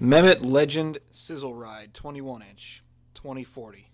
Mehmet Legend Sizzle Ride 21 inch 2040.